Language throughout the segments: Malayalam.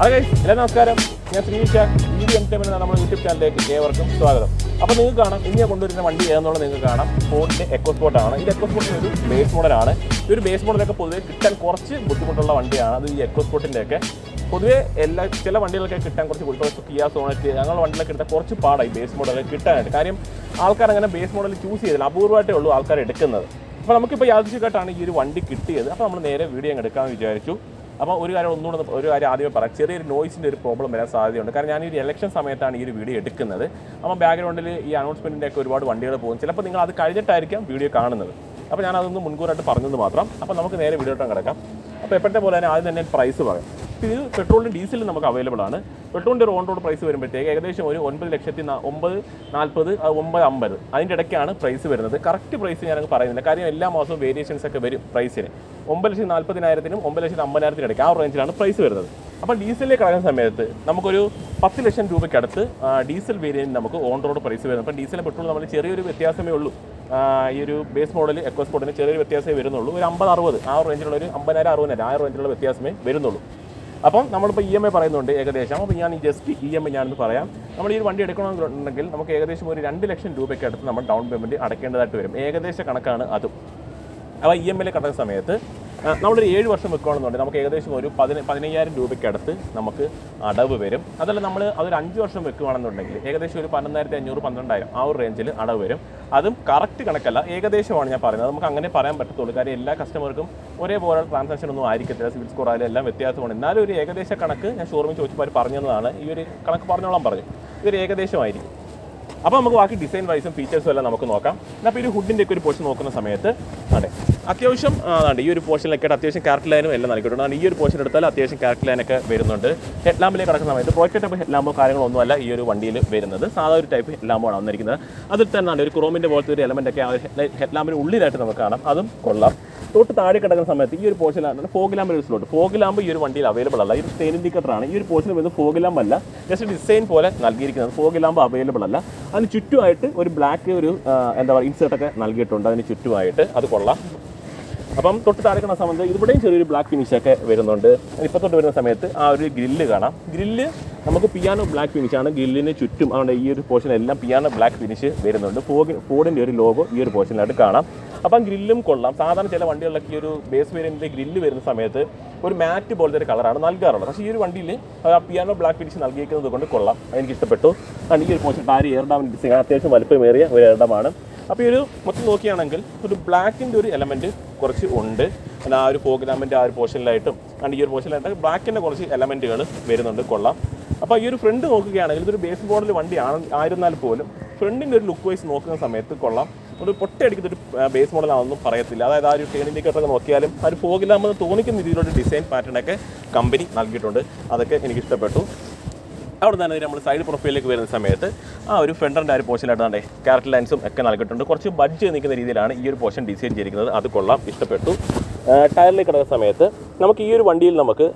ഗൈസ് എല്ലാ നമസ്കാരം. ഞാൻ ശ്രീവിശ ഇ എം ടെം എന്ന നമ്മുടെ യൂട്യൂബ് ചാനലിലേക്ക് ഏവർക്കും സ്വാഗതം. അപ്പോൾ നിങ്ങൾക്ക് കാണാം ഇനി കൊണ്ടുവരുന്ന വണ്ടി ഏതെന്നുള്ള നിങ്ങൾക്ക് കാണാം. ഫോർഡിന്റെ എക്കോ സ്പോർട്ട് ആണ്. ഇത് എക്കോ സ്പോർട്ടിന് ഒരു ബേസ് മോഡലാണ് ഈ ഒരു ബേസ് മോഡലൊക്കെ പൊതുവേ കിട്ടാൻ കുറച്ച് ബുദ്ധിമുട്ടുള്ള വണ്ടിയാണ്. അത് ഈ എക്കോ സ്പോർട്ടിന്റെ ഒക്കെ. പൊതുവേ എല്ലാ ചില വണ്ടികളൊക്കെ കിട്ടാൻ കുറച്ച് ബുദ്ധിമുട്ട് കിയ സോണറ്റ് ഞങ്ങളുടെ വണ്ടികളൊക്കെ എടുത്താൽ കുറച്ച് പാടായി ബേസ് മോഡലൊക്കെ കിട്ടാനായിട്ട്. കാര്യം ആൾക്കാർ അങ്ങനെ ബേസ് മോഡൽ ചൂസ് ചെയ്തില്ല. അപൂർവമായിട്ടേ ഉള്ളൂ ആൾക്കാർ എടുക്കുന്നത്. അപ്പോൾ നമുക്കിപ്പോൾ യാദൃശ്യമായിട്ടാണ് ഈ ഒരു വണ്ടി കിട്ടിയത്. അപ്പോൾ നമ്മൾ നേരെ വീഡിയോ എടുക്കാമെന്ന് വിചാരിച്ചു. അപ്പോൾ ഒരു കാര്യം ഒന്നുകൂടെ ഒരു കാര്യം ആദ്യമേ പറയാം. ചെറിയൊരു നോയ്സിന്റെ ഒരു പ്രോബ്ലം വരാൻ സാധ്യതയുണ്ട്. കാരണം ഞാൻ ഈ ഒരു ഇലക്ഷൻ സമയത്താണ് ഈ ഒരു വീഡിയോ എടുക്കുന്നത്. അപ്പോൾ ബാക്ക്ഗ്രൗണ്ടിൽ ഈ അനൗൺസ്മെന്റിന്റെ ഒക്കെ ഒരുപാട് വണ്ടികൾ പോകും. ചിലപ്പോൾ നിങ്ങൾ അത് കഴിഞ്ഞിട്ടായിരിക്കാം വീഡിയോ കാണുന്നത്. അപ്പോൾ ഞാൻ അതൊന്ന് മുൻകൂറായിട്ട് പറഞ്ഞത് മാത്രം. അപ്പോൾ നമുക്ക് നേരെ വീഡിയോ കിടക്കാം അപ്പോൾ എപ്പോഴത്തെ പോലെ തന്നെ ആദ്യം തന്നെ പ്രൈസ് പറയാം. ഇത് പെട്രോളിനും ഡീസലും നമുക്ക് അവൈലബിൾ ആണ്. പെട്രോളിന്റെ ഓൺ റോഡ് പ്രൈസ് വരുമ്പോഴത്തേക്ക് ഏകദേശം ഒരു ഒൻപത് ലക്ഷത്തി ഒമ്പത് നാൽപ്പത് ഒമ്പത് അമ്പത്. അതിന്റെ ഇടയ്ക്കാണ് പ്രൈസ് വരുന്നത്. കറക്റ്റ് പ്രൈസ് ഞാനങ്ങ് പറയുന്നില്ല. കാര്യം എല്ലാ മാസവും വേരിയേഷൻസ് ഒക്കെ വരും പ്രൈസിന് ഒമ്പത് ലക്ഷത്തി നാൽപ്പതിനായിരത്തിനും ഒമ്പത് ലക്ഷത്തി അമ്പതിനായിരത്തിനും ഇടയ്ക്ക് ആ റേഞ്ചിലാണ് പ്രൈസ് വരുന്നത്. അപ്പോൾ ഡീസലിലേക്ക് കിടക്കുന്ന സമയത്ത് നമുക്കൊരു പത്ത് ലക്ഷം രൂപയ്ക്കടുത്ത് ഡീസൽ വേരിയന്റ് നമുക്ക് ഓൺ റോഡ് പ്രൈസ് വരുന്നത്. അപ്പോൾ ഡീസലും പെട്രോളും നമ്മൾ ചെറിയൊരു വ്യത്യാസമേ ഉള്ളൂ. ഈ ഒരു ബേസ് മോഡൽ എക്കോസ്പോർട്ടിന് ചെറിയൊരു വ്യത്യാസമേ വരുന്നുള്ളൂ. ഒരു അമ്പത് അറുപത് ആ റേഞ്ചിലുള്ള ഒരു അമ്പതിനായിരം അറുപതിനായിരം ആ റേഞ്ചിലുള്ള വ്യത്യാസമേ വരുന്നുള്ളൂ. അപ്പം നമ്മളിപ്പോൾ ഇ എം ഐ പറയുന്നുണ്ട് ഏകദേശം. അപ്പോൾ ഞാൻ ഈ ജസ്റ്റ് ഇ എം ഐ ഞാനൊന്ന് പറയാം. നമ്മൾ ഈ ഒരു വണ്ടി എടുക്കണമെന്നുണ്ടെങ്കിൽ നമുക്ക് ഏകദേശം ഒരു രണ്ട് ലക്ഷം രൂപയ്ക്ക് അടുത്ത് നമ്മൾ ഡൗൺ പേയ്മെന്റ് അടയ്ക്കേണ്ടതായിട്ട് വരും. ഏകദേശ കണക്കാണ് അതും. അപ്പോൾ ഇ എം ഐയിൽ കിടക്കുന്ന സമയത്ത് നമ്മളൊരു ഏഴ് വർഷം വെക്കുകയാണെന്നുണ്ടെങ്കിൽ നമുക്ക് ഏകദേശം ഒരു പതിന പതിനയ്യായിരം രൂപയ്ക്കടുത്ത് നമുക്ക് അടവ് വരും. അതല്ല നമ്മൾ അതൊരു അഞ്ച് വർഷം വെക്കുകയാണെന്നുണ്ടെങ്കിൽ ഏകദേശം ഒരു പന്ത്രണ്ടായിരത്തി അഞ്ഞൂറ് പന്ത്രണ്ടായിരം ആ ഒരു റേഞ്ചിൽ അടവ് വരും. അതും കറക്റ്റ് കണക്കല്ല ഏകദേശമാണ് ഞാൻ പറയുന്നത്. നമുക്ക് അങ്ങനെ പറയാൻ പറ്റത്തുള്ളൂ. കാര്യം എല്ലാ കസ്റ്റമർക്കും ഒരേപോലെ ട്രാൻസാക്ഷൻ ഒന്നും ആയിരിക്കത്തില്ല. സിവിൽ സ്കോർ ആയാലും എല്ലാം വ്യത്യാസമാണ്. എന്നാലും ഒരു ഏകദേശ കണക്ക് ഞാൻ ഷോറൂമിൽ ചോദിച്ചപ്പോൾ പറഞ്ഞതാണ് ഈ ഒരു കണക്ക് പറഞ്ഞോളാൻ പറഞ്ഞു. ഇതൊരു ഏകദേശമായിരിക്കും. അപ്പോൾ നമുക്ക് ബാക്കി ഡിസൈൻ വൈസും ഫീച്ചേഴ്സും എല്ലാം നമുക്ക് നോക്കാം. അപ്പോൾ ഈ ഹുഡിന്റെ ഒക്കെ ഒരു പോർഷൻ നോക്കുന്ന സമയത്ത് അതെ. അത്യാവശ്യം അതാണ് ഈ ഒരു പോർഷനിലൊക്കെ അത്യാവശ്യം ക്യാരക്ടർ ലൈനും എല്ലാം നൽകിയിട്ടുണ്ട്. അതുകൊണ്ട് ഈ ഒരു പോർഷൻ എടുത്താൽ അത്യാവശ്യം ക്യാരക്ടർ ലൈനൊക്കെ വരുന്നുണ്ട്. ഹെഡ് ലാമ്പിലേക്ക് കിടക്കുന്ന സമയത്ത് പ്രോജക്റ്റ് ടൈപ്പ് ഹെഡ് ലാമ്പോ കാര്യങ്ങളൊന്നും അല്ല ഈ ഒരു വണ്ടിയിൽ വരുന്നത്. സാധാ ഒരു ടൈപ്പ് ഹെഡ് ലാമ്പാണ് വന്നിരിക്കുന്നത്. അതിൽ തന്നെയാണ് ഒരു ക്രോമിന്റെ പോലത്തെ ഒരു എലമെന്റ് ഒക്കെ ആ ഹെഡ് ലാമ്പിന് ഉള്ളിലായിട്ട് നമുക്ക് കാണാം. അതും കൊള്ളാം. തൊട്ട് താഴെ കിടക്കുന്ന സമയത്ത് ഈ ഒരു പോർഷനാണ് ഫോഗ് ലാമ്പ് ഒരു സ്ലോട്ട് ഫോഗ് ലാമ്പ് ഈ ഒരു വണ്ടിയിൽ അവൈലബിൾ അല്ല. ഇത് സ്റ്റെയിൻ ഇൻഡിക്കേറ്റർ ആണ്. ഈ ഒരു പോർഷൻ വരുന്നത് ഫോഗ് ലാമ്പ് അല്ല. ജസ്റ്റ് ഡിസൈൻ പോലെ നൽകിയിരിക്കുന്നത്. ഫോഗ് ലാമ്പ് അവൈലബിൾ അല്ല. അതിന് ചുറ്റുമായിട്ട് ഒരു ബ്ലാക്ക് ഒരു എന്താ പറയുക ഇൻസേർട്ടൊക്കെ നൽകിയിട്ടുണ്ട്. അതിന് ചുറ്റുമായിട്ട്. അത് കൊള്ളാം. അപ്പം തൊട്ട് താഴെ സമയത്ത് ഇവിടെയും ചെറിയൊരു ബ്ലാക്ക് ഫിനിഷ് ഒക്കെ വരുന്നുണ്ട്. ഇപ്പോൾ തൊട്ട് വരുന്ന സമയത്ത് ആ ഒരു ഗ്രില്ല് കാണാം. ഗ്രില്ല് നമുക്ക് പിയാനോ ബ്ലാക്ക് ഫിനിഷാണ് ഗ്രില്ലിന് ചുറ്റും അതുകൊണ്ട് ഈ ഒരു പോർഷൻ എല്ലാം പിയാനോ ബ്ലാക്ക് ഫിനിഷ് വരുന്നുണ്ട്. ഫോഗ് ഫോർഡിന്റെ ഒരു ലോഗോ ഈ ഒരു പോർഷനിലായിട്ട് കാണാം. അപ്പം ഗ്രില്ലും കൊള്ളാം. സാധാരണ ചില വണ്ടികളിലൊക്കെ ഈ ഒരു ബേസ് വേരിയന്റിന്റെ ഗ്രില്ല് വരുന്ന സമയത്ത് ഒരു മാറ്റ് പോലത്തെ ഒരു കളറാണ് നൽകാറുള്ളത്. പക്ഷേ ഈ ഒരു വണ്ടിയിൽ ആ പിയാനോ ബ്ലാക്ക് ഫിനിഷ് നൽകിയിരിക്കുന്നത് കൊണ്ട് കൊള്ളാം. എനിക്ക് ഇഷ്ടപ്പെട്ടു ആണ് ഈ ഒരു പോർഷൻ ടാരി എയർ ഡാമിന്റെ ഡിസൈൻ അത്യാവശ്യം വലുപ്പമേറിയ ഒരു എയർ ഡാമാണ് അപ്പോൾ ഈ ഒരു മൊത്തം നോക്കുകയാണെങ്കിൽ ഒരു ബ്ലാക്കിന്റെ ഒരു എലമെന്റ് കുറച്ച് ഉണ്ട്. ആ ഒരു ഫോഗ്രാമിന്റെ ആ ഒരു പോർഷനിലായിട്ടും ആണ്ട് ഈ ഒരു പോർഷനിലായിട്ട് ബ്ലാക്കിന്റെ കുറച്ച് എലമെന്റുകൾ വരുന്നുണ്ട്. കൊള്ളാം. അപ്പോൾ ഈ ഒരു ഫ്രണ്ട് നോക്കുകയാണെങ്കിൽ ഇതൊരു ബേസ് മോഡൽ ആണ് ആയിരുന്നാൽ പോലും ഫ്രണ്ടിന്റെ ഒരു ലുക്ക് വൈസ് നോക്കുന്ന സമയത്ത് കൊള്ളാം. ഒരു പൊട്ടയടിക്കുന്ന ഒരു ബേസ് മോഡലാണെന്നും പറയത്തില്ല. അതായത് ആ ഒരു ടേൺ ഇൻഡിക്കേറ്ററൊക്കെ നോക്കിയാലും ആ ഒരു ഫോഗിലാമെന്ന് തോന്നിക്കുന്ന രീതിയിലുള്ള ഡിസൈൻ പാറ്റേൺ ഒക്കെ കമ്പനി നൽകിയിട്ടുണ്ട്. അതൊക്കെ എനിക്ക് ഇഷ്ടപ്പെട്ടു അവിടെ തന്നെ നമ്മൾ സൈഡ് പ്രൊഫൈലിലേക്ക് വരുന്ന സമയത്ത് ആ ഒരു ഫ്രണ്ടറിന്റെ ആ ഒരു പോർഷനിലായിട്ട് ക്യാരറ്റ് ലൈൻസും ഒക്കെ നൽകിയിട്ടുണ്ട്. കുറച്ച് ബഡ്ജ് നിൽക്കുന്ന രീതിയിലാണ് ഈ ഒരു പോർഷൻ ഡിസൈൻ ചെയ്തിരിക്കുന്നത്. അത് കൊള്ളാം. ഇഷ്ടപ്പെട്ടു. ടയറിൽ കിടക്കുന്ന സമയത്ത് നമുക്ക് ഈ ഒരു വണ്ടിയിൽ നമുക്ക്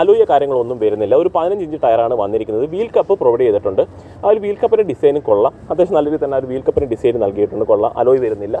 അലോയ കാര്യങ്ങളൊന്നും വരുന്നില്ല. ഒരു പതിനഞ്ച് ഇഞ്ച് ടയറാണ് വന്നിരിക്കുന്നത്. വീൽ കപ്പ് പ്രൊവൈഡ് ചെയ്തിട്ടുണ്ട്. ആ ഒരു വീൽ കപ്പിന്റെ ഡിസൈനും കൊള്ളാം. അത്യാവശ്യം നല്ല രീതിയിൽ തന്നെ ആ ഒരു വീൽ കപ്പിന്റെ ഡിസൈൻ നൽകിയിട്ടുണ്ട്. കൊള്ളാം. അലോയ് വരുന്നില്ല.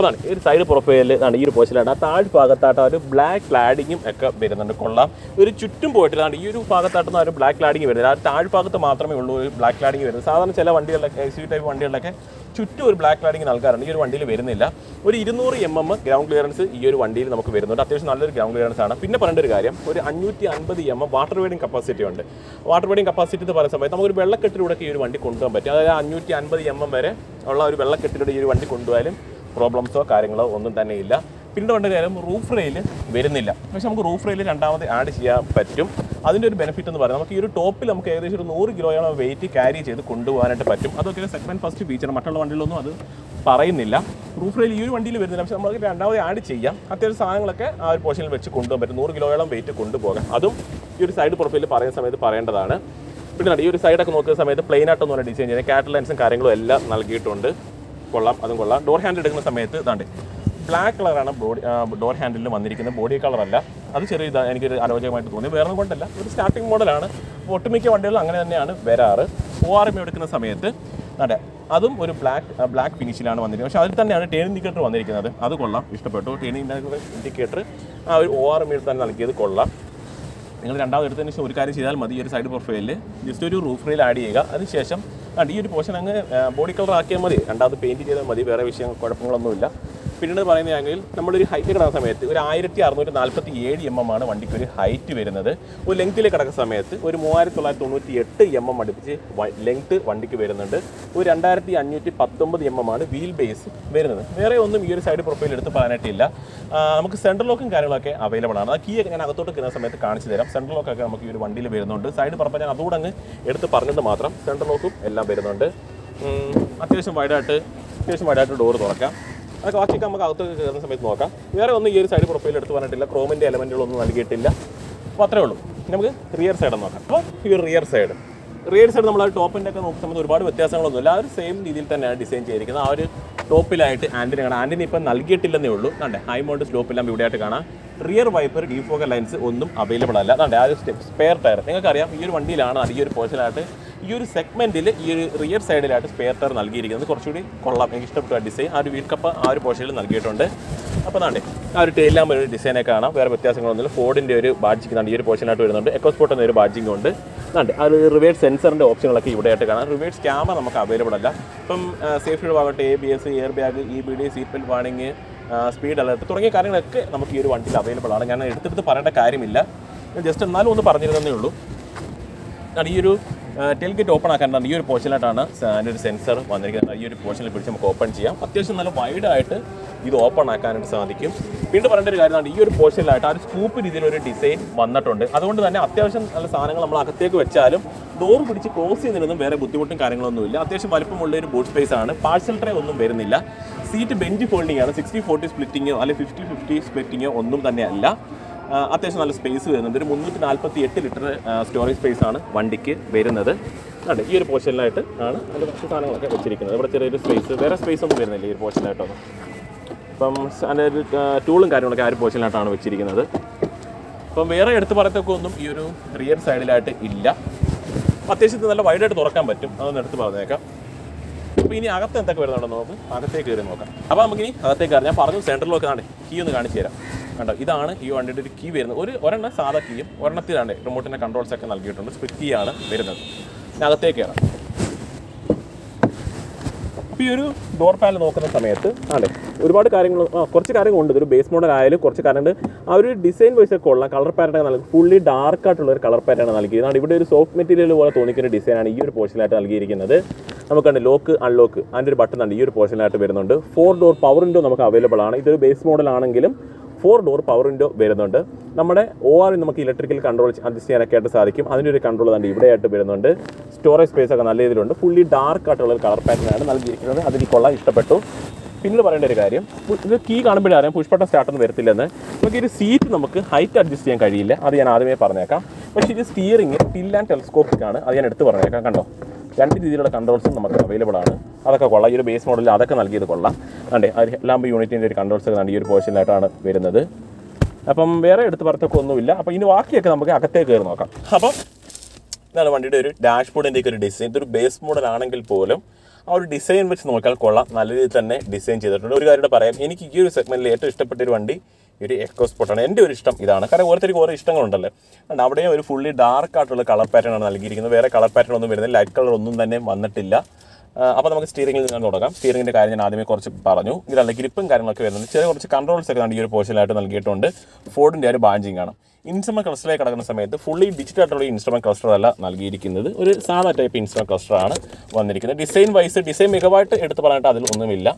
അതാണ്. ഈ ഒരു സൈഡ് പ്രൊഫൈലിൽ ആണ് ഈ ഒരു പോസ്റ്റിലാണ് ആ താഴ് ഭാഗത്തായിട്ട് ഒരു ബ്ലാക്ക് ക്ലാഡിങ്ങും ഒക്കെ വരുന്നുണ്ട്. കൊള്ളാം. ഒരു ചുറ്റും പോയിട്ടില്ലാണ്ട് ഈ ഒരു ഭാഗത്തായിട്ടൊന്നും ഒരു ബ്ലാക്ക് ക്ലാഡിങ് വരുന്നത് ആ താഴ് ഭാഗത്ത് മാത്രമേ ഉള്ളൂ ഒരു ബ്ലാക്ക് ക്ലാഡിങ് വരുന്നത്. സാധാരണ ചില വണ്ടികളിലൊക്കെ എസ് ടൈപ്പ് വണ്ടികളിലൊക്കെ ചുറ്റും ഒരു ബ്ലാക്ക് ക്ലാഡിങ് നൽകാറുണ്ട്. ഈ ഒരു വണ്ടിയിൽ വരുന്നില്ല. ഒരു ഇരുന്നൂറ് എം എം ഗ്രൗണ്ട് ക്ലിയറൻസ് ഈ ഒരു വണ്ടിയിൽ നമുക്ക് വരുന്നുണ്ട്. അത്യാവശ്യം നല്ലൊരു ഗ്രൗണ്ട് ക്ലിയറൻസ് ആണ്. പിന്നെ പറയേണ്ട ഒരു കാര്യം ഒരു അഞ്ഞൂറ്റി അൻപത് m m water wading capacity ഉണ്ട്. വാട്ടർ വെയിഡിങ് കപ്പാസിറ്റി എന്ന് പറയുന്ന സമയത്ത് നമുക്ക് ഒരു വെള്ളക്കെട്ടിലൂടെ ഈ ഒരു വണ്ടി കൊണ്ടുപോകാൻ പറ്റും. അതായത് അഞ്ഞൂറ്റി അൻപത് എം എം വരെ ഉള്ള ഒരു വെള്ളക്കെട്ടിലൂടെ ഈ ഒരു വണ്ടി കൊണ്ടുപോയാലും പ്രോബ്ലംസോ കാര്യങ്ങളോ ഒന്നും തന്നെ ഇല്ല. പിന്നെ വേണ്ട കാര്യം റൂഫ് റെയിൽ വരുന്നില്ല. പക്ഷെ നമുക്ക് റൂഫ് റെയിൽ രണ്ടാമത് ആഡ് ചെയ്യാൻ പറ്റും. അതിന്റെ ഒരു ബെനിഫിറ്റ് എന്ന് പറയുന്നത് നമുക്ക് ഈ ഒരു ടോപ്പിൽ നമുക്ക് ഏകദേശം ഒരു നൂറ് കിലോയോളം വെയിറ്റ് ക്യാരി ചെയ്ത് കൊണ്ടുപോകാനായിട്ട് പറ്റും. അതൊക്കെ സെഗ്മെന്റ് ഫസ്റ്റ് ഫീച്ചർ മറ്റുള്ള വണ്ടികളൊന്നും അത് പറയുന്നില്ല. റൂഫ് റെയിൽ ഈ ഒരു വണ്ടിയിൽ വരുന്നില്ല. പക്ഷെ നമുക്ക് രണ്ടാമത് ആഡ് ചെയ്യാം. അത്യാവശ്യം സാധനങ്ങളൊക്കെ ആ ഒരു പോർഷനിൽ വെച്ച് കൊണ്ടുപോകാൻ പറ്റും. നൂറ് കിലോയോളം വെയിറ്റ് കൊണ്ടുപോകാം അതും ഈ ഒരു സൈഡ് പ്രൊഫൈലിൽ പറയുന്ന സമയത്ത് പറയേണ്ടതാണ്. പിന്നെ ഈ ഒരു സൈഡൊക്കെ നോക്കുന്ന സമയത്ത് പ്ലെയിൻ ആയിട്ടൊന്നും ഡിസൈൻ ചെയ്യുന്നത്. കാറ്റലൈൻസും കാര്യങ്ങളും എല്ലാം നൽകിയിട്ടുണ്ട്. കൊള്ളാം അതും കൊള്ളാം. ഡോർ ഹാൻഡിൽ എടുക്കുന്ന സമയത്ത് ഇതാണ്ട് ബ്ലാക്ക് കളറാണ് ബോഡി ഡോർ ഹാൻഡിൽ വന്നിരിക്കുന്നത് ബോഡി കളറല്ല അത് ചെറിയ ഇതാണ് എനിക്കൊരു അരോചകമായിട്ട് തോന്നി. വേറെ കൊണ്ടല്ല. ഒരു സ്റ്റാർട്ടിംഗ് മോഡലാണ് ഒട്ടുമിക്ക വണ്ടികളും അങ്ങനെ തന്നെയാണ് വരാറ്. ഒ ആർ എം എടുക്കുന്ന സമയത്ത് അതെ അതും ഒരു ബ്ലാക്ക് ബ്ലാക്ക് ഫിനിഷിലാണ് വന്നിരിക്കുന്നത്. പക്ഷേ അതിൽ തന്നെയാണ് ടേൺ ഇൻഡിക്കേറ്റർ വന്നിരിക്കുന്നത്. അത് കൊള്ളാം. ഇഷ്ടപ്പെട്ടു. ടേൺ ഇൻഡിക്കേറ്റർ ആ ഒരു ഒ ആർ എം തന്നെ നൽകിയത് കൊള്ളാം. നിങ്ങൾ രണ്ടാമത് എടുത്തതിന് ശേഷം ഒരു കാര്യം ചെയ്താൽ മതി. ഈ ഒരു സൈഡ് പ്രൊഫൈലിൽ ജസ്റ്റ് ഒരു റൂഫ് റെയിൽ ആഡ് ചെയ്യുക. അതിനുശേഷം ആ ഈ ഒരു പോർഷൻ അങ്ങ് ബോഡി കളർ ആക്കിയാൽ മതി. രണ്ടാമത് പെയിന്റ് ചെയ്താൽ മതി. വേറെ വിഷയം കുഴപ്പങ്ങളൊന്നുമില്ല. പിന്നീട് പറയുന്നതെങ്കിൽ നമ്മളൊരു ഹൈറ്റ് കിടക്കുന്ന സമയത്ത് ഒരു ആയിരത്തി അറുന്നൂറ്റി നാൽപ്പത്തി ഏഴ് എം എം ആണ് വണ്ടിക്ക് ഒരു ഹൈറ്റ് വരുന്നത്. ഒരു ലെങ്ത്തിൽ കിടക്കുന്ന സമയത്ത് ഒരു മൂവായിരത്തി തൊള്ളായിരത്തി തൊണ്ണൂറ്റി എട്ട് എം എം അടുപ്പിച്ച് ലെങ്ത്ത് വണ്ടിക്ക് വരുന്നുണ്ട്. ഒരു രണ്ടായിരത്തി അഞ്ഞൂറ്റി പത്തൊമ്പത് എം എം ആണ് വീൽ ബേസ് വരുന്നത്. വേറെ ഒന്നും ഈ ഒരു സൈഡ് പ്രൊഫൈൽ എടുത്ത് പറയാനായിട്ടില്ല. നമുക്ക് സെൻട്രൽ ലോക്കും കാര്യങ്ങളൊക്കെ അവൈലബിൾ ആണ്. കീ ഒക്കെ ഞാൻ അകത്തോട്ട് കയറുന്ന സമയത്ത് കാണിച്ചു തരാം. സെൻട്രൽ ലോക്കൊക്കെ നമുക്ക് ഈ ഒരു വണ്ടിയിൽ വരുന്നുണ്ട്. സൈഡ് പറഞ്ഞാൽ ഞാൻ അതുകൂടെ അങ്ങ് എടുത്ത് പറഞ്ഞത് മാത്രം. സെൻട്രൽ ലോക്കും എല്ലാം വരുന്നുണ്ട്. അത്യാവശ്യം വൈഡായിട്ട് അത്യാവശ്യം വൈഡായിട്ട് ഡോറ് തുറക്കാം. അതൊക്കെ ബാക്കിയൊക്കെ നമുക്ക് അകത്തൊക്കെ കയറുന്ന സമയത്ത് നോക്കാം. വേറെ ഒന്നും ഈ ഒരു സൈഡ് പ്രൊഫൈൽ എടുത്ത് പറഞ്ഞിട്ടില്ല. ക്രോമിന്റെ എലമെന്റുകളൊന്നും നൽകിയിട്ടില്ല. അപ്പോൾ അത്രേ ഉള്ളൂ. നമുക്ക് റിയർ സൈഡ് നോക്കാം. അപ്പോൾ ഈ റിയർ സൈഡ് റിയർ സൈഡ് നമ്മൾ ആ ടോപ്പിന്റെ ഒക്കെ നോക്കുന്ന സമയത്ത് ഒരുപാട് വ്യത്യാസങ്ങളൊന്നുമില്ല. ആ ഒരു സെയിം രീതിയിൽ തന്നെയാണ് ഡിസൈൻ ചെയ്തിരിക്കുന്നത്. ആ ഒരു ടോപ്പിലായിട്ട് ആന്റിന കാണാം. ആന്റിന ഇപ്പം നൽകിയിട്ടില്ലെന്നേ ഉള്ളൂ. കണ്ടേ? ഹൈ മൗണ്ട് സ്ലോപ്പെല്ലാം ഇവിടെയായിട്ട് കാണാം. റിയർ വൈപ്പർ ഡീഫോക്കൽ ലൈൻസ് ഒന്നും അവൈലബിൾ അല്ല. കണ്ടേ? ആ ഒരു സ്റ്റെപ്പ് സ്പെയർ ടയർ നിങ്ങൾക്കറിയാം ഈ ഒരു വണ്ടിയിലാണ് ഈ ഒരു പോർഷനായിട്ട് ഈ ഒരു സെഗ്മെന്റിൽ ഈ ഒരു റിയർ സൈഡിലായിട്ട് സ്പെയർ ടയർ നൽകിയിരിക്കുന്നത് കുറച്ചുകൂടി കൊള്ളാം. എനിക്ക് ഇഷ്ടപ്പെട്ട ആ ഡിസൈൻ ആ ഒരു വീൽ കപ്പ് ആ ഒരു പോർഷനിൽ നൽകിയിട്ടുണ്ട്. അപ്പോൾ നാണ്ടേ ആ ഒരു ടൈലാകുമ്പോൾ ഒരു ഡിസൈനെ കാണാം. വേറെ വ്യത്യാസങ്ങളൊന്നുമില്ല. ഫോർഡിന്റെ ഒരു ബാഡ്ജിങ് നാണ്ട് ഈ ഒരു പോർഷനായിട്ട് വരുന്നുണ്ട്. എക്കോസ്പോർട്ട് എന്നൊരു ബാഡ്ജിങ് ഉണ്ട് നാണ്ട് ആ ഒരു റിവേഴ്സ് സെൻസറിന്റെ ഓപ്ഷനുകളൊക്കെ ഇവിടെയായിട്ട് കാണാം. റിവേഴ്സ് ക്യാമറ നമുക്ക് അവൈലബിൾ അല്ല. ഇപ്പം സേഫ്റ്റിയുടെ ഭാഗമായിട്ട് A B S air bag E B D seat belt വാണിങ് speed alert തുടങ്ങിയ കാര്യങ്ങളൊക്കെ നമുക്ക് ഈ ഒരു വണ്ടിയിൽ അവൈലബിൾ ആണ്. ഞാൻ എടുത്തെടുത്ത് പറയേണ്ട കാര്യമില്ല. ജസ്റ്റ് എന്നാലും ഒന്ന് പറഞ്ഞിരുന്നേ ഉള്ളൂ. ഈ ഒരു ടെൽ ഗേറ്റ് ഓപ്പൺ ആക്കാൻ ഈ ഒരു പോർഷനിലായിട്ടാണ് അതിന്റെ ഒരു സെൻസർ വന്നിരിക്കുന്നത്. ഈ ഒരു പോർഷനിൽ പിടിച്ച് നമുക്ക് ഓപ്പൺ ചെയ്യാം. അത്യാവശ്യം നല്ല വൈഡ് ആയിട്ട് ഇത് ഓപ്പൺ ആക്കാനായിട്ട് സാധിക്കും. വീണ്ടും പറയേണ്ട ഒരു കാര്യമാണ് ഈ ഒരു പോർഷനിലായിട്ട് ആ ഒരു സ്കൂപ്പ് രീതിയിൽ ഒരു ഡിസൈൻ വന്നിട്ടുണ്ട്. അതുകൊണ്ട് തന്നെ അത്യാവശ്യം നല്ല സാധനങ്ങൾ നമ്മൾ അകത്തേക്ക് വെച്ചാലും ഡോർ പിടിച്ച് ക്ലോസ് ചെയ്യുന്നതിനൊന്നും വേറെ ബുദ്ധിമുട്ടും കാര്യങ്ങളൊന്നുമില്ല. അത്യാവശ്യം വലിപ്പമുള്ള ഒരു ബൂട്ട് സ്പേസ് ആണ്. പാഴ്സൽ ട്രേ ഒന്നും വരുന്നില്ല. സീറ്റ് ബെഞ്ച് ഫോൾഡിംഗ് ആണ്. സിക്സ്റ്റി ഫോർട്ടി സ്പ്ലിറ്റിങ്ങോ അല്ലെങ്കിൽ ഫിഫ്റ്റി ഫിഫ്റ്റി സ്പ്ലിറ്റിങ്ങോ ഒന്നും തന്നെ അല്ല ആ, അത്യാവശ്യം നല്ല സ്പേസ് വരുന്നുണ്ട്. ഒരു മുന്നൂറ്റി നാൽപ്പത്തി എട്ട് ലിറ്റർ സ്റ്റോറേജ് സ്പേസ് ആണ് വണ്ടിക്ക് വരുന്നത്. അതെ ഈ ഒരു പോർഷനിലായിട്ട് ആണ് അതിന്റെ കുറച്ച് സാധനങ്ങളൊക്കെ വെച്ചിരിക്കുന്നത്. ഇവിടെ ചെറിയൊരു സ്പേസ് വേറെ സ്പേസ് ഒന്നും വരുന്നില്ല ഈ ഒരു പോർഷനിലായിട്ടൊന്നും അപ്പം അതിന്റെ ഒരു ടൂളും കാര്യങ്ങളൊക്കെ ആ ഒരു പോർഷനിലായിട്ടാണ് വെച്ചിരിക്കുന്നത്. അപ്പം വേറെ എടുത്ത് പറയത്തൊക്കെ ഒന്നും ഈ ഒരു റിയർ സൈഡിലായിട്ട് ഇല്ല. അത്യാവശ്യത്തിന് നല്ല വൈഡായിട്ട് തുറക്കാൻ പറ്റും. അതൊന്ന് എടുത്ത് പറഞ്ഞേക്കാം. അപ്പോൾ ഇനി അകത്ത് എന്തൊക്കെ വരുന്നുണ്ടെന്ന് നോക്ക് അകത്തേക്ക് കയറി നോക്കാം. അപ്പോൾ നമുക്ക് ഇനി അകത്തേക്ക് കയറി. ഞാൻ പറഞ്ഞു സെന്ററിലൊക്കെ ആണ്. കീ ഒന്ന് കാണിച്ചു തരാം. കണ്ടോ? ഇതാണ് ഈ വണ്ടിയുടെ ഒരു കീ വരുന്നത്. ഒരു ഒരെണ്ണം സാധാ കീയും ഒരെണ്ണത്തിലാണ് റിമോട്ടിന്റെ കൺട്രോൾസ് ഒക്കെ നൽകിയിട്ടുണ്ട്. സ്പ്ലിറ്റ് കീ ആണ് വരുന്നത്. അകത്തേക്ക് കയറാം. ഈ ഒരു ഡോർ പാനൽ നോക്കുന്ന സമയത്ത് ആണ് ഒരുപാട് കാര്യങ്ങൾ കുറച്ച് കാര്യങ്ങളുണ്ട്. ഒരു ബേസ് മോഡൽ ആയാലും കുറച്ച് കാര്യമുണ്ട് ആ ഒരു ഡിസൈൻ വൈസ് ഒക്കെ ഉള്ള കളർ പാറ്റേൺ നൽകി ഫുള്ളി ഡാർക്ക് ആയിട്ടുള്ള ഒരു കളർ പാറ്റേൺ നൽകിയതാണ് ഇവിടെ ഒരു സോഫ്റ്റ് മെറ്റീരിയൽ പോലെ തോന്നിക്കുന്ന ഡിസൈനാണ് ഈ ഒരു പോർഷനിലായിട്ട് നൽകിയിരിക്കുന്നത്. നമുക്കുണ്ട് ലോക്ക് അൺലോക്ക് അതിന്റെ ഒരു ബട്ടൺ ഉണ്ട്. ഈ ഒരു പോർഷനിലായിട്ട് വരുന്നുണ്ട്. ഫോർ ഡോർ പവർ വിൻഡോ നമുക്ക് അവൈലബിൾ ആണ്. ഇതൊരു ബേസ് മോഡൽ ആണെങ്കിലും ഫോർ ഡോർ പവർ വിൻഡോ വരുന്നുണ്ട്. നമ്മുടെ ഒ ആർ നമുക്ക് ഇലക്ട്രിക്കൽ കൺട്രോൾ അഡ്ജസ്റ്റ് ചെയ്യാനൊക്കെ ആയിട്ട് സാധിക്കും. അതിന്റെ ഒരു കൺട്രോൾ തന്നെ ഇവിടെയായിട്ട് വരുന്നുണ്ട്. സ്റ്റോറേജ് സ്പേസ് ഒക്കെ നല്ല രീതിയിലുണ്ട്. ഫുള്ളി ഡാർക്ക് ആയിട്ടുള്ള ഒരു കളർ പാറ്റേൺ ആണ് നൽകിയിരിക്കുന്നത്. അതിൽ കൊള്ളാൻ ഇഷ്ടപ്പെട്ടു. പിന്നെ പറയേണ്ട ഒരു കാര്യം ഇത് കീ കാണുമ്പോഴേ അറിയാം പുഷ്പട്ടം സ്റ്റാർട്ടൊന്നും വരത്തില്ലെന്ന്. നമുക്ക് ഒരു സീറ്റ് നമുക്ക് ഹൈറ്റ് അഡ്ജസ്റ്റ് ചെയ്യാൻ കഴിയില്ല. അത് ഞാൻ ആദ്യമേ പറഞ്ഞേക്കാം. പക്ഷേ ഇത് സ്റ്റിയറിംഗ് ടിൽ ആൻഡ് ടെലസ്കോപ്പിക്കാണ് അത് ഞാൻ എടുത്ത് പറഞ്ഞേക്കാം. കണ്ടോ? രണ്ട് രീതിയിലുള്ള കൺട്രോൾസും നമുക്ക് അവൈലബിൾ ആണ്. അതൊക്കെ കൊള്ളാം. ഈ ഒരു ബേസ് മോഡലിൽ അതൊക്കെ നൽകിയത് കൊള്ളാം. അതെ അത് ലാമ്പ് യൂണിറ്റിന്റെ ഒരു കൺട്രോൾസ് ഈ ഒരു പോർഷനിലായിട്ടാണ് വരുന്നത്. അപ്പം വേറെ എടുത്ത് പറത്തൊക്കെ ഒന്നുമില്ല. അപ്പം ഇനി ബാക്കിയൊക്കെ നമുക്ക് അകത്തേക്ക് കയറി നോക്കാം. അപ്പം ഇതാണ് വണ്ടിയുടെ ഒരു ഡാഷ്ബോർഡിന്റെയൊക്കെ ഒരു ഡിസൈൻ ഇതൊരു ബേസ് മോഡൽ ആണെങ്കിൽ പോലും ആ ഒരു ഡിസൈൻ വെച്ച് നോക്കിയാൽ കൊള്ളാം. നല്ല രീതിയിൽ തന്നെ ഡിസൈൻ ചെയ്തിട്ടുണ്ട്. ഒരു കാര്യം പറയാം. എനിക്ക് ഈ ഒരു സെഗ്മെന്റിൽ ഏറ്റവും ഇഷ്ടപ്പെട്ട ഒരു വണ്ടി ഒരു എക്കോ സ്പോട്ടാണ് എന്റെ ഒരു ഇഷ്ടം ഇതാണ്. കാരണം ഓരോരുത്തർക്ക് ഓരോ ഇഷ്ടങ്ങളുണ്ടല്ലോ. അതുകൊണ്ട് അവിടെയും ഒരു ഫുള്ളി ഡാർക്ക് ആയിട്ടുള്ള കളർ പാറ്റേൺ ആണ് നൽകിയിരിക്കുന്നത്. വേറെ കളർ പാറ്റേൺ ഒന്നും വരുന്നില്ല. ലൈറ്റ് കളർ ഒന്നും തന്നെ വന്നിട്ടില്ല. അപ്പോൾ നമുക്ക് സ്റ്റിയറിംഗിൽ നിന്ന് തുടങ്ങാം. സ്റ്റിയറിംഗിന്റെ കാര്യം ഞാൻ ആദ്യമേ കുറച്ച് പറഞ്ഞു. ഇതിലുള്ള ഗ്രിപ്പും കാര്യങ്ങളൊക്കെ വരുന്നത് ചെറിയ കുറച്ച് കൺട്രോൾസ് ഒക്കെ ഈ ഒരു പോർഷനിലായിട്ട് നൽകിയിട്ടുണ്ട്. ഫോർഡിന്റെ ഒരു ബാഞ്ചിങ് ആണ് ഇൻസ്ട്രമെന്റ് ക്ലസ്റ്ററിലേക്ക് കിടക്കുന്ന സമയത്ത് ഫുള്ളി ഡിജിറ്റൽ ആയിട്ടുള്ള ഇൻസ്ട്രമെന്റ് ക്ലസ്റ്റർ അല്ല നൽകിയിരിക്കുന്നത്. ഒരു സാധാ ടൈപ്പ് ഇൻസ്ട്രമെന്റ് ക്ലസ്റ്റർ ആണ് വന്നിരിക്കുന്നത്. ഡിസൈൻ വൈസ് ഡിസൈൻ മികവായിട്ട് എടുത്ത് പറഞ്ഞിട്ട് അതിൽ ഒന്നുമില്ല.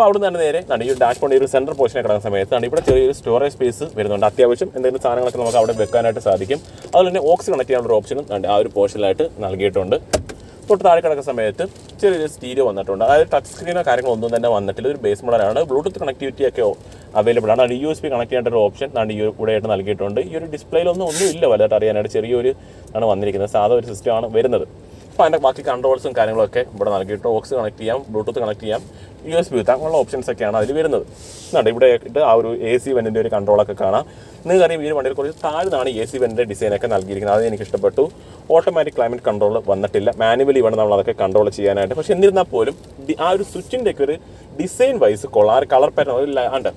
അപ്പോൾ അവിടെ നിന്ന് നേരെ ഈ ഒരു ഈ ഒരു സെന്റർ പോർഷനെ കിടക്കുന്ന സമയത്താണ് ഇവിടെ ചെറിയൊരു സ്റ്റോറേജ് സ്പേസ് വരുന്നുണ്ട്. അത്യാവശ്യം എന്തെങ്കിലും സാധനങ്ങളൊക്കെ നമുക്ക് അവിടെ വെക്കാനായിട്ട് സാധിക്കും. അതുപോലെ തന്നെ ഓക്സ് കണക്ട് ചെയ്യാനുള്ള ഓപ്ഷനും ആ ഒരു പോർഷനിലായിട്ട് നൽകിയിട്ടുണ്ട്. തൊട്ട് താഴെ കിടക്കുന്ന സമയത്ത് ചെറിയൊരു സ്റ്റീരിയോ വന്നിട്ടുണ്ട്. അതായത് ടച്ച് സ്ക്രീനോ കാര്യങ്ങളോ ഒന്നും തന്നെ വന്നിട്ടില്ല. ഒരു ബേസ് മോഡലാണ് ബ്ലൂടൂത്ത് കണക്ടിവിറ്റി ഒക്കെ അവൈലബിൾ ആണ്. യു എസ് പി കണക്ട് ചെയ്യേണ്ട ഒരു ഓപ്ഷൻ നാണ് ഈ കൂടെ ആയിട്ട് നൽകിയിട്ടുണ്ട്. ഈ ഒരു ഡിസ്പ്ലേയിലൊന്നും ഒന്നും ഇല്ല വലുതായിട്ട് അറിയാനായിട്ട് ചെറിയൊരു ആണ് വന്നിരിക്കുന്നത്. സാധാ ഒരു സിസ്റ്റമാണ് വരുന്നത്. അപ്പോൾ അതിന്റെ ബാക്കി കൺട്രോൾസും കാര്യങ്ങളൊക്കെ ഇവിടെ നൽകിയിട്ട് ടോക്സ് കണക്ട് ചെയ്യാം ബ്ലൂടൂത്ത് കണക്ട് ചെയ്യാം യു എസ് ബി അങ്ങനെയുള്ള ഓപ്ഷൻസ് ഒക്കെയാണ് അതിൽ വരുന്നത്. എന്നാണ് ഇവിടെ ഇട്ട് ആ ഒരു എ സി വെന്റിന്റെ ഒരു കൺട്രോളൊക്കെ കാണാം. നിങ്ങൾക്കറിയാം ഈ വണ്ടിയിൽ കുറച്ച് താഴ്ന്നാണ് എ സി വെന്റിന്റെ ഡിസൈനൊക്കെ നൽകിയിരിക്കുന്നത്. അത് എനിക്ക് ഇഷ്ടപ്പെട്ടു ഓട്ടോമാറ്റിക് ക്ലൈമറ്റ് കൺട്രോൾ വന്നിട്ടില്ല. മാനുവലി വേണം നമ്മൾ അതൊക്കെ കൺട്രോൾ ചെയ്യാനായിട്ട്. പക്ഷേ എന്നിരുന്നാൽ പോലും ആ ഒരു സ്വിച്ചിന്റെ ഒക്കെ ഒരു ഡിസൈൻ വൈസ് കൊള്ളാം ആ ഒരു കളർ പാറ്റേൺ ഒരു ഉണ്ട്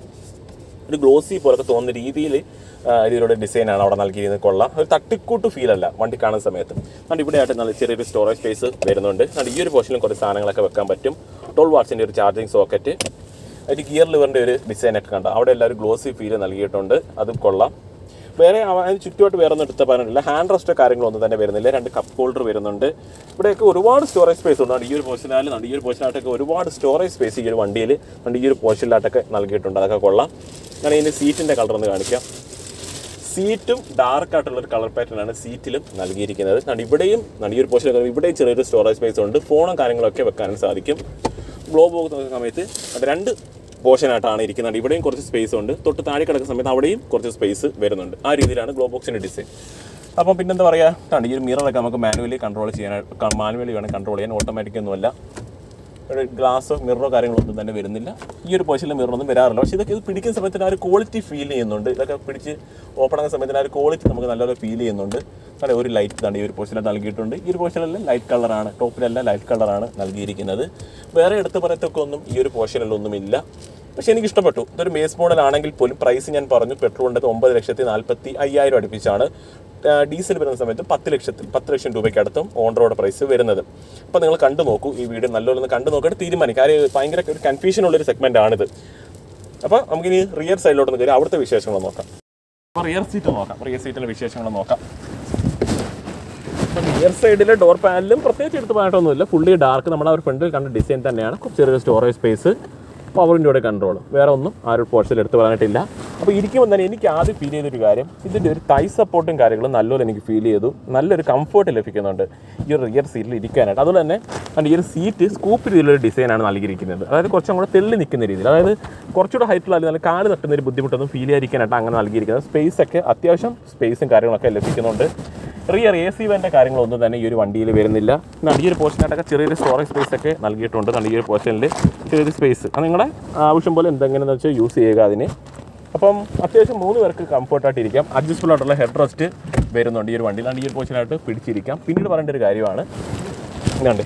ഒരു ഗ്ലോസി പോലൊക്കെ തോന്നുന്ന രീതിയിൽ രീതിയിലുള്ള ഡിസൈനാണ് അവിടെ നൽകിയിരുന്നത് കൊള്ളാം. ഒരു തട്ടിക്കൂട്ട് ഫീൽ അല്ല വണ്ടി കാണുന്ന സമയത്ത്. അതുകൊണ്ട് ഇവിടെ ആയിട്ട് നല്ല ചെറിയൊരു സ്റ്റോറേജ് സ്പേസ് വരുന്നുണ്ട്. അതുകൊണ്ട് ഈ ഒരു പോർഷനിലും കുറച്ച് സാധനങ്ങളൊക്കെ വെക്കാൻ പറ്റും. ട്വൽവ് വാട്സിന്റെ ഒരു ചാർജിങ് സോക്കറ്റ് ഒരു ഗിയർ ലിവറിന്റെ ഒരു ഡിസൈനൊക്കെ കണ്ടോ. അവിടെ എല്ലാവരും ഗ്ലോസി ഫീൽ നൽകിയിട്ടുണ്ട്. അത് കൊള്ളാം. വേറെ അതിന് ചുറ്റുമായിട്ട് വേറെ ഒന്നും എടുത്ത പറഞ്ഞില്ല ഹാൻഡ് റെസ്റ്റോ കാര്യങ്ങളൊന്നും തന്നെ വരുന്നില്ല. രണ്ട് കപ്പ് ഹോൾഡർ വരുന്നുണ്ട്. ഇവിടെയൊക്കെ ഒരുപാട് സ്റ്റോറേജ് സ്പേസ് ഉണ്ട്. ഈ ഒരു പോർഷനാലും ഈ ഒരു പോർഷനായിട്ടൊക്കെ ഒരുപാട് സ്റ്റോറേജ് സ്പേസ് ഈ ഒരു വണ്ടിയിൽ ഈ ഒരു പോർഷനിലായിട്ടൊക്കെ നൽകിയിട്ടുണ്ട്. അതൊക്കെ കൊള്ളാം. ഞാൻ ഇതിന്റെ സീറ്റിന്റെ കളർ ഒന്ന് കാണിക്കാം. സീറ്റും ഡാർക്ക് ആയിട്ടുള്ള ഒരു കളർ പാറ്റേൺ ആണ് സീറ്റിലും നൽകിയിരിക്കുന്നത്. കാരണം ഇവിടെയും ഈ ഒരു പോർഷൻ ഇവിടെയും ചെറിയൊരു സ്റ്റോറേജ് സ്പേസ് ഉണ്ട്. ഫോണും കാര്യങ്ങളൊക്കെ വെക്കാനും സാധിക്കും. ബ്ലോ പോകുന്ന സമയത്ത് രണ്ട് പോർഷനായിട്ടാണ് ഇരിക്കുന്നത്. ഇവിടെയും കുറച്ച് സ്പേസ് ഉണ്ട്. തൊട്ട് താഴെ കിടക്കുന്ന സമയത്ത് അവിടെയും കുറച്ച് സ്പേസ് വരുന്നുണ്ട്. ആ രീതിയിലാണ് ഗ്ലോ ബോക്സിന്റെ ഡിസൈൻ അപ്പം പിന്നെന്താ പറയുക ഈ ഒരു മിററൊക്കെ നമുക്ക് മാനുവലി കൺട്രോൾ ചെയ്യാനായിട്ട് മാനുവലി വേണം കൺട്രോൾ ചെയ്യാൻ ഓട്ടോമാറ്റിക് ഒന്നുമല്ല. ഒരു മിററോ മിററോ കാര്യങ്ങളൊന്നും തന്നെ വരുന്നില്ല. ഈ ഒരു പൊസിഷനിൽ മിററൊന്നും വരാറില്ല. പക്ഷേ ഇതൊക്കെ ഇത് പിടിക്കുന്ന സമയത്തിന് ആ ഒരു ക്വാളിറ്റി ഫീൽ ചെയ്യുന്നുണ്ട്. ഇതൊക്കെ പിടിച്ച് ഓപ്പൺ ആകുന്ന സമയത്തിന് ആ ഒരു ക്വാളിറ്റി നമുക്ക് നല്ലപോലെ ഫീൽ ചെയ്യുന്നുണ്ട്. അതെ ഒരു ലൈറ്റ് തന്നെ ഈ ഒരു പൊസിഷനിൽ നൽകിയിട്ടുണ്ട്. ഈ ഒരു പൊസിഷനിൽ ലൈറ്റ് കളറാണ് ടോപ്പിലല്ല ലൈറ്റ് കളറാണ് നൽകിയിരിക്കുന്നത്. വേറെ എടുത്ത് പറയത്തൊക്കെ ഒന്നും ഈ ഒരു പൊസിഷനിലൊന്നുമില്ല പക്ഷേ എനിക്ക് ഇഷ്ടപ്പെട്ടു. ഇതൊരു മേസ് മോഡൽ ആണെങ്കിൽ പോലും പ്രൈസ് ഞാൻ പറഞ്ഞു. പെട്രോളിന്റെ ഒമ്പത് ലക്ഷത്തി നാൽപ്പത്തി അയ്യായിരം അടുപ്പിച്ചാണ്. ഡീസൽ വരുന്ന സമയത്ത് പത്ത് ലക്ഷത്തിൽ പത്ത് ലക്ഷം രൂപയ്ക്ക് അടുത്തും ഓൺ റോഡ് പ്രൈസ് വരുന്നത്. അപ്പോൾ നിങ്ങൾ കണ്ടു നോക്കൂ ഈ വീഡിയോ നല്ലോണം ഒന്ന് കണ്ടു നോക്കിയിട്ട് തീരുമാനിക്കും. കാര്യം ഭയങ്കര ഒരു കൺഫ്യൂഷൻ ഉള്ളൊരു സെഗ്മെന്റ് ആണിത്. അപ്പോൾ നമുക്കിനി റിയർ സൈഡിലോട്ട് കയറി അവിടുത്തെ വിശേഷങ്ങൾ നോക്കാം. അപ്പോൾ റിയർ സീറ്റ് നോക്കാം. റിയർ സീറ്റിന്റെ വിശേഷങ്ങൾ നോക്കാം. റിയർ സൈഡിലെ ഡോർ പാനലും പ്രത്യേകിച്ച് എടുത്ത് പോയിട്ടൊന്നുമില്ല ഫുള്ളി ഡാർക്ക് നമ്മുടെ അവർ ഒരു ഫ്രണ്ടിൽ കണ്ട ഡിസൈൻ തന്നെയാണ്. കുറച്ച് ചെറിയൊരു സ്റ്റോറേജ് സ്പേസ് പവറിന്റെ കൂടെ കൺട്രോൾ വേറെ ഒന്നും ആ ഒരു പോർഷനിൽ എടുത്ത് പറയാനായിട്ടില്ല അപ്പോൾ ഇരിക്കുമ്പോൾ തന്നെ എനിക്ക് ആദ്യം ഫീൽ ചെയ്തൊരു കാര്യം ഇതിന്റെ ഒരു തൈ സപ്പോർട്ടും കാര്യങ്ങളും നല്ലപോലെ എനിക്ക് ഫീൽ ചെയ്തു. നല്ലൊരു കംഫർട്ട് ലഭിക്കുന്നുണ്ട് ഈ ഒരു റിയർ സീറ്റിൽ ഇരിക്കാനായിട്ട്. അതുപോലെ തന്നെ അതിന്റെ ഈ ഒരു സീറ്റ് സ്കൂപ്പ് രീതിയിലുള്ള ഡിസൈനാണ് നൽകിയിരിക്കുന്നത്. അതായത് കുറച്ചും കൂടെ തെള്ളി നിൽക്കുന്ന രീതിയിൽ. അതായത് കുറച്ചുകൂടെ ഹൈറ്റുള്ള നല്ല കാൽ തട്ടുന്ന ഒരു ബുദ്ധിമുട്ടൊന്നും ഫീൽ ചെയ്യാതിരിക്കാനായിട്ട് അങ്ങനെ നൽകിയിരിക്കുന്നത്. സ്പേസ് ഒക്കെ അത്യാവശ്യം സ്പേസും കാര്യങ്ങളൊക്കെ ലഭിക്കുന്നുണ്ട്. റിയർ എ സി വേണ്ട കാര്യങ്ങളൊന്നും തന്നെ ഈ ഒരു വണ്ടിയിൽ വരുന്നില്ല. ഈ ഒരു പോർഷനായിട്ടൊക്കെ ചെറിയൊരു സ്റ്റോറേജ് സ്പേസ് ഒക്കെ നൽകിയിട്ടുണ്ട്. ഈ ഒരു പോർഷനിൽ ചെറിയൊരു സ്പേസ് അത് നിങ്ങളുടെ ആവശ്യം പോലെ എന്തെങ്ങനെയെന്ന് വെച്ചാൽ യൂസ് ചെയ്യുക അതിന്. അപ്പം അത്യാവശ്യം മൂന്ന് പേർക്ക് കംഫർട്ടായിട്ട് ഇരിക്കാം. അഡ്ജസ്റ്റബിൾ ആയിട്ടുള്ള ഹെഡ് റെസ്റ്റ് വരുന്നുണ്ട്. ഈ ഒരു വണ്ടിയിൽ ഈ ഒരു പോർഷനായിട്ട് പിടിച്ചിരിക്കാം. പിന്നീട് പറയേണ്ട ഒരു കാര്യമാണ്. ഇതുണ്ട്.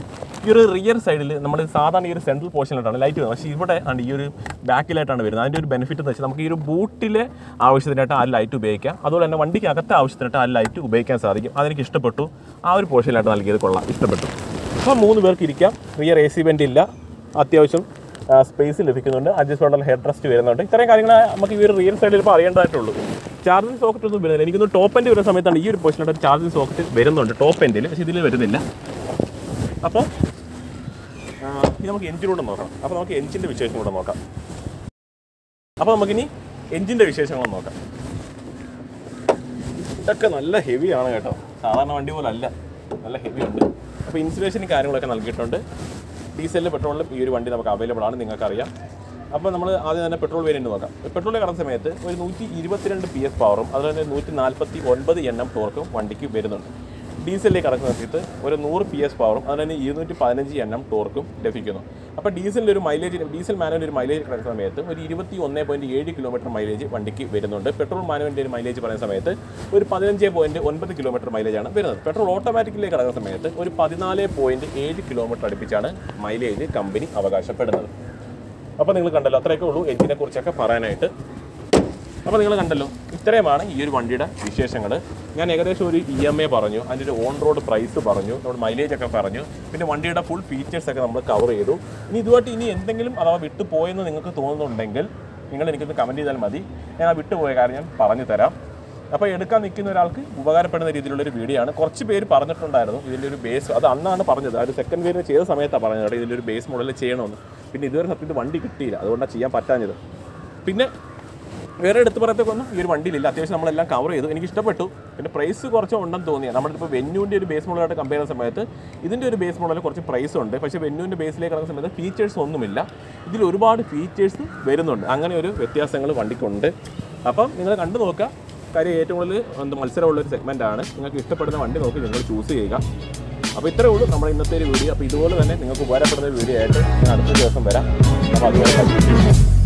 ഈ ഒരു റിയർ സൈഡിൽ നമ്മൾ സാധാരണ ഈ ഒരു സെൻട്രൽ പോർഷനിലായിട്ടാണ് ലൈറ്റ് വരുന്നത്. പക്ഷേ ഇവിടെ ആണ് ഈ ഒരു ബാക്കിലായിട്ടാണ് വരുന്നത്. അതിന്റെ ഒരു ബെനിഫിറ്റ് എന്ന് വെച്ചാൽ നമുക്ക് ഈ ഒരു ബൂട്ടിലെ ആവശ്യത്തിനായിട്ട് ആ ലൈറ്റ് ഉപയോഗിക്കാം. അതുപോലെ തന്നെ വണ്ടിക്ക് അകത്തെ ആവശ്യത്തിനായിട്ട് ആ ലൈറ്റ് ഉപയോഗിക്കാൻ സാധിക്കും. അതെനിക്ക് ഇഷ്ടപ്പെട്ടു. ആ ഒരു പോർഷനിലായിട്ട് നൽകിയത് കൊള്ളാം. ഇഷ്ടപ്പെട്ടു. അപ്പോൾ മൂന്ന് പേർക്ക് ഇരിക്കാം. റിയർ എ സി ഇല്ല. അത്യാവശ്യം സ്പേസ് ലഭിക്കുന്നുണ്ട്. അഡ്ജസ്റ്റബിൾ ഹെഡ് റെസ്റ്റ് വരുന്നുണ്ട്. ഇത്രയും കാര്യങ്ങൾ നമുക്ക് ഈ ഒരു റിയൽ സൈഡിൽ ഇപ്പോൾ അറിയേണ്ടതായിട്ടുള്ളൂ. ചാർജിങ് സോക്കറ്റ് ഒന്നും വരുന്നില്ല. എനിക്കൊന്ന് ടോപ്പ് എൻഡ് വരുന്ന സമയത്താണ് ഈ ഒരു പൊസിഷനിലായിട്ട് ചാർജിങ് സോക്കറ്റ് വരുന്നുണ്ട്. ടോപ്പ് എൻഡിൽ പക്ഷേ ഇതിൽ വരുന്നില്ല. അപ്പോൾ ഇനി നമുക്ക് എഞ്ചിനൂടെ നോക്കാം. അപ്പോൾ നമുക്ക് എഞ്ചിന്റെ വിശേഷം കൂടെ നോക്കാം. അപ്പോൾ നമുക്കിനി എഞ്ചിന്റെ വിശേഷങ്ങൾ നോക്കാം. ഇതൊക്കെ നല്ല ഹെവി ആണ് കേട്ടോ. സാധാരണ വണ്ടി പോലെ അല്ല. നല്ല ഹെവി ഉണ്ട്. അപ്പോൾ ഇൻസുലേഷനും കാര്യങ്ങളൊക്കെ നൽകിയിട്ടുണ്ട്. ഡീസലിലും പെട്രോളിലും ഈ ഒരു വണ്ടി നമുക്ക് അവൈലബിൾ ആണ് നിങ്ങൾക്കറിയാം. അപ്പോൾ നമ്മൾ ആദ്യം തന്നെ പെട്രോൾ വേരിയന്റ് നോക്കാം. പെട്രോളിൽ കടന്ന സമയത്ത് ഒരു നൂറ്റി ഇരുപത്തിരണ്ട് പി എസ് പവറും അതുപോലെ തന്നെ നൂറ്റി നാൽപ്പത്തി ഒൻപത് എണ്ണം ടോർക്കും വണ്ടിക്ക് വരുന്നുണ്ട്. ഡീസലിലേക്ക് കടക്കുന്ന സമയത്ത് ഒരു നൂറ് പി എസ് പവറും അതുപോലെ തന്നെ ഇരുന്നൂറ്റി പതിനഞ്ച് എണ്ണം ടോർക്കും ലഭിക്കുന്നു. അപ്പോൾ ഡീസലിന്റെ ഒരു മൈലേജ് ഡീസൽ മാനുവൽ ഒരു മൈലേജ് കിടക്കുന്ന സമയത്ത് ഒരു ഇരുപത്തി ഒന്ന് പോയിന്റ് ഏഴ് കിലോമീറ്റർ മൈലേജ് വണ്ടിക്ക് വരുന്നുണ്ട്. പെട്രോൾ മാനുവലിന്റെ ഒരു മൈലേജ് പറയുന്ന സമയത്ത് ഒരു പതിനഞ്ച് പോയിന്റ് ഒൻപത് കിലോമീറ്റർ മൈലേജാണ് വരുന്നത്. പെട്രോൾ ഓട്ടോമാറ്റിക്കിലേക്ക് കിടക്കുന്ന സമയത്ത് ഒരു പതിനാല് പോയിന്റ് ഏഴ് കിലോമീറ്റർ അടുപ്പിച്ചാണ് മൈലേജ് കമ്പനി അവകാശപ്പെടുന്നത്. അപ്പോൾ നിങ്ങൾ കണ്ടല്ലോ അത്രയൊക്കെ ഉള്ളൂ എഞ്ചിനെ കുറിച്ചൊക്കെ പറയാനായിട്ട്. അപ്പോൾ നിങ്ങൾ കണ്ടല്ലോ ഇത്രയുമാണ് ഈ ഒരു വണ്ടിയുടെ വിശേഷങ്ങൾ ഞാൻ ഏകദേശം ഒരു ഇ എം എ പറഞ്ഞു അതിന്റെ ഒരു ഓൺ റോഡ് പ്രൈസ് പറഞ്ഞു നമ്മുടെ മൈലേജ് ഒക്കെ പറഞ്ഞു. പിന്നെ വണ്ടിയുടെ ഫുൾ ഫീച്ചേഴ്സ് ഒക്കെ നമ്മൾ കവർ ചെയ്തു. ഇനി ഇതുമായിട്ട് ഇനി എന്തെങ്കിലും അഥവാ വിട്ടുപോയെന്ന് നിങ്ങൾക്ക് തോന്നുന്നുണ്ടെങ്കിൽ നിങ്ങൾ എനിക്കൊന്ന് കമന്റ് ചെയ്താൽ മതി. ഞാൻ ആ വിട്ടുപോയ കാര്യം ഞാൻ പറഞ്ഞു തരാം. അപ്പോൾ എടുക്കാൻ നിൽക്കുന്ന ഒരാൾക്ക് ഉപകാരപ്പെടുന്ന രീതിയിലുള്ളൊരു വീഡിയോ ആണ്. കുറച്ച് പേര് പറഞ്ഞിട്ടുണ്ടായിരുന്നു ഇതിന്റെ ഒരു ബേസ് അത് അന്നാണ് പറഞ്ഞത്. ആ ഒരു സെക്കൻഡ് വേരിന് ചെയ്ത സമയത്താണ് പറഞ്ഞത്. ഇതിന്റെ ഒരു ബേസ് മോഡൽ ചെയ്യണമെന്ന്. പിന്നെ ഇതുവരെ സത്യത്തിൽ വണ്ടി കിട്ടിയില്ല. അതുകൊണ്ടാണ് ചെയ്യാൻ പറ്റാഞ്ഞത്. പിന്നെ വേറെ എടുത്ത് പറയത്തേക്കൊന്നും ഈ ഒരു വണ്ടിയിലില്ല. അത്യാവശ്യം നമ്മളെല്ലാം കവർ ചെയ്തു. എനിക്ക് ഇഷ്ടപ്പെട്ടു. പിന്നെ പ്രൈസ് കുറച്ച് ഉണ്ടെന്ന് തോന്നിയത് നമ്മുടെ ഇപ്പോൾ വെന്യൂന്റെ ഒരു ബേസ് മോഡലായിട്ട് കമ്പയർ ചെയ്യുന്ന സമയത്ത് ഇതിന്റെ ഒരു ബേസ് മോഡലിൽ കുറച്ച് പ്രൈസ് ഉണ്ട്. പക്ഷേ വെന്യൂവിന്റെ ബേസിലേക്ക് ഇറങ്ങുന്ന സമയത്ത് ഫീച്ചേഴ്സ് ഒന്നുമില്ല. ഇതിൽ ഒരുപാട് ഫീച്ചേഴ്സ് വരുന്നുണ്ട്. അങ്ങനെ ഒരു വ്യത്യാസങ്ങൾ വണ്ടിക്കുണ്ട്. അപ്പം നിങ്ങൾ കണ്ടു നോക്കുക. കാര്യം ഏറ്റവും കൂടുതൽ മത്സരമുള്ള ഒരു സെഗ്മെന്റ് ആണ്. നിങ്ങൾക്ക് ഇഷ്ടപ്പെടുന്ന വണ്ടി നോക്കി നിങ്ങൾ ചൂസ് ചെയ്യുക. അപ്പോൾ ഇത്രേ ഉള്ളൂ നമ്മുടെ ഇന്നത്തെ ഒരു വീഡിയോ അപ്പോൾ ഇതുപോലെ തന്നെ നിങ്ങൾക്ക് ഉപകാരപ്പെടുന്ന വീഡിയോ ആയിട്ട് ഞാൻ അടുത്ത ദിവസം വരാം. അപ്പോൾ അതുപോലെ